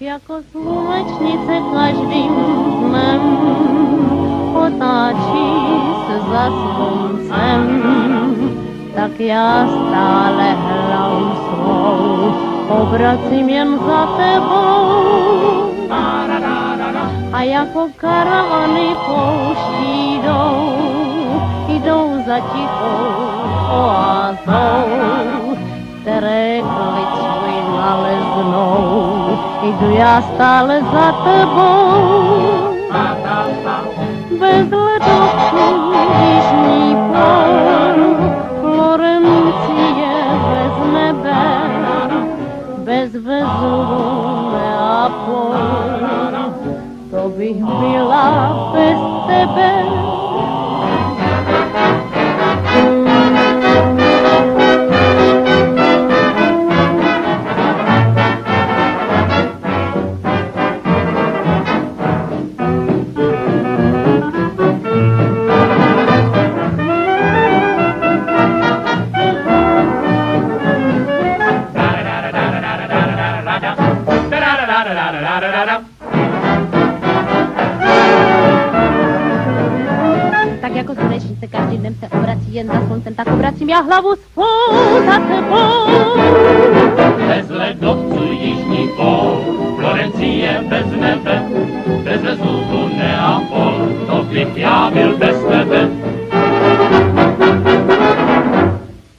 jako slunečnice každým dnem otáčí se za sluncem, tak já stále hlavu svou obracím jen za tebou. A jako karavany pouští jdou, jdou za tichou Jdu já stále za tebou, bez ledovců jižní pol, Florencie bez nebe, bez Vezuvů Neapol. To bych byla bez tebe. Tak jako slunečnice každý den se obrací jen za sluncem, tak obracím já hlavu svou za tebou. Bez ledovců jižní pol, Florencie bez nebe, bez Vezuvu Neapol, to bych já byl bez tebe.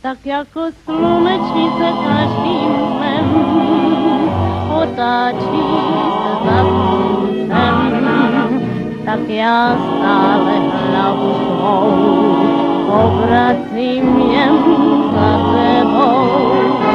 Tak jako slunečnice každým dnem potačí se za sluncem, tak já stále hlavu svou povracím jen za tebou.